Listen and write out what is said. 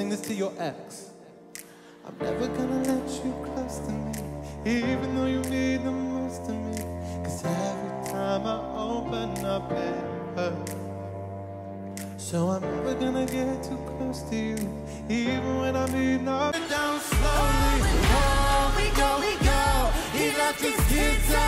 sing this to your ex. I'm never gonna let you close to me, even though you need the most of me. Cause every time I open up, it hurts. So I'm never gonna get too close to you, even when I'm up and down slowly. Oh, we go, we go, he left his kids